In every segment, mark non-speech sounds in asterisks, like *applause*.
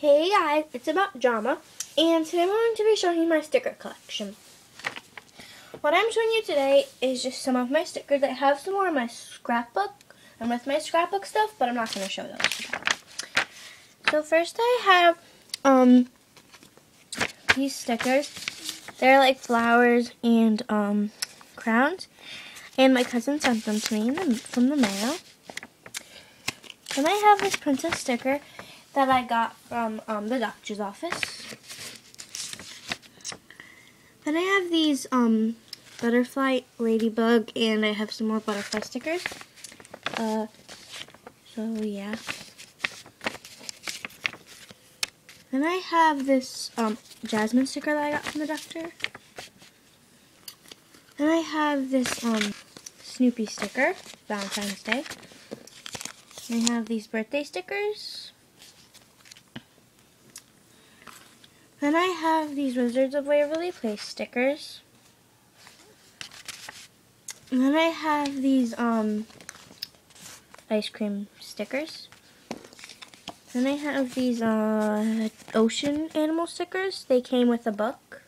Hey guys, it's about drama, and today I'm going to be showing you my sticker collection. What I'm showing you today is just some of my stickers. I have some more in my scrapbook and with my scrapbook stuff, but I'm not going to show those. So first I have um these stickers. They're like flowers and um crowns, and my cousin sent them to me from the mail. And I have this princess sticker that I got from um, the doctor's office. Then I have these um, butterfly, ladybug, and I have some more butterfly stickers. Uh, so yeah. Then I have this um, jasmine sticker that I got from the doctor. Then I have this um, Snoopy sticker, Valentine's Day. I have these birthday stickers. Then I have these Wizards of Waverly Place stickers. And then I have these um ice cream stickers. Then I have these uh, ocean animal stickers. They came with a book.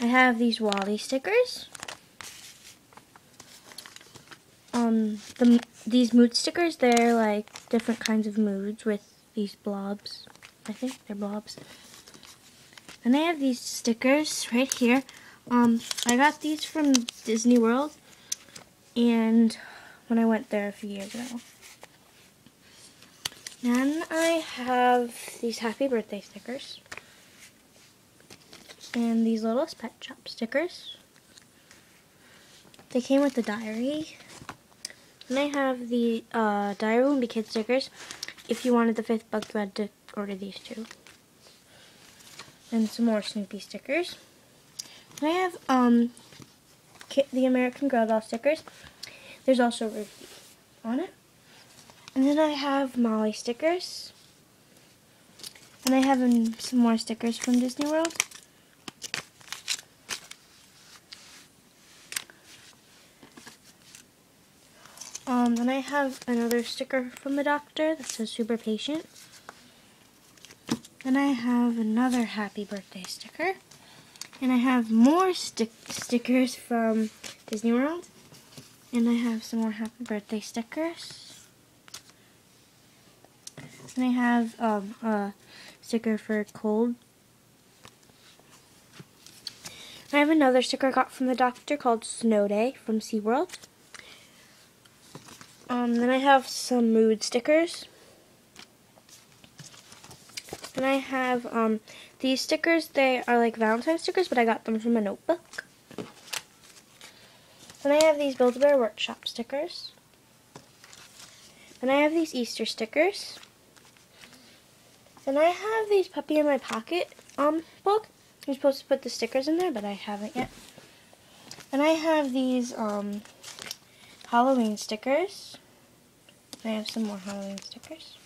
I have these WALL-E stickers. Um, the these mood stickers, they're like different kinds of moods with these blobs. I think they're blobs. And I have these stickers right here. Um, I got these from Disney World and when I went there a few years ago. Then I have these happy birthday stickers. And these little pet shop stickers. They came with the diary. And I have the uh, Diary of a Wimpy Kid stickers. If you wanted the fifth book, you had to order these two. And some more Snoopy stickers. And I have um, the American Girl doll stickers. There's also Ruby on it. And then I have Molly stickers. And I have um, some more stickers from Disney World. Um, then I have another sticker from the doctor that says super patient. Then I have another happy birthday sticker. And I have more stick stickers from Disney World. And I have some more happy birthday stickers. And I have um, a sticker for cold. I have another sticker I got from the doctor called Snow Day from SeaWorld. Um, then I have some mood stickers. And I have um, these stickers. They are like Valentine stickers, but I got them from a notebook. Then I have these Build-A-Bear Workshop stickers. Then I have these Easter stickers. Then I have these Puppy in My Pocket um, book. You're supposed to put the stickers in there, but I haven't yet. And I have these um, Halloween stickers. I have some more Halloween stickers.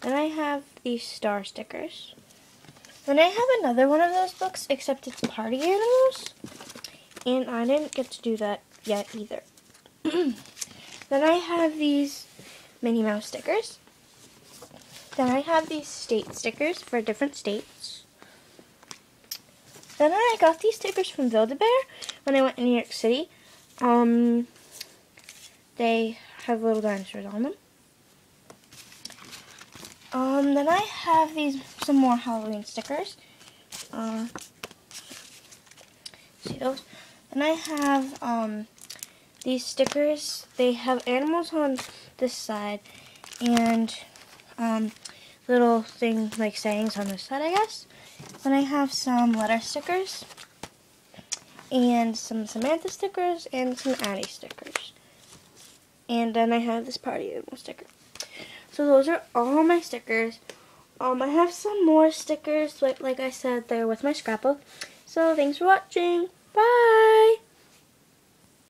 Then I have these star stickers. Then I have another one of those books, except it's Party Animals. And I didn't get to do that yet either. *clears throat* then I have these Minnie Mouse stickers. Then I have these state stickers for different states. Then I got these stickers from Build-A-Bear when I went to New York City. Um, they have little dinosaurs on them. Um, then I have these some more Halloween stickers. Uh, see those? And I have um, these stickers. They have animals on this side and um, little thing like sayings on this side, I guess. Then I have some letter stickers and some Samantha stickers and some Addy stickers. And then I have this party animal sticker. So those are all my stickers. Um, I have some more stickers, like, like I said, they're with my scrapbook. So thanks for watching. Bye!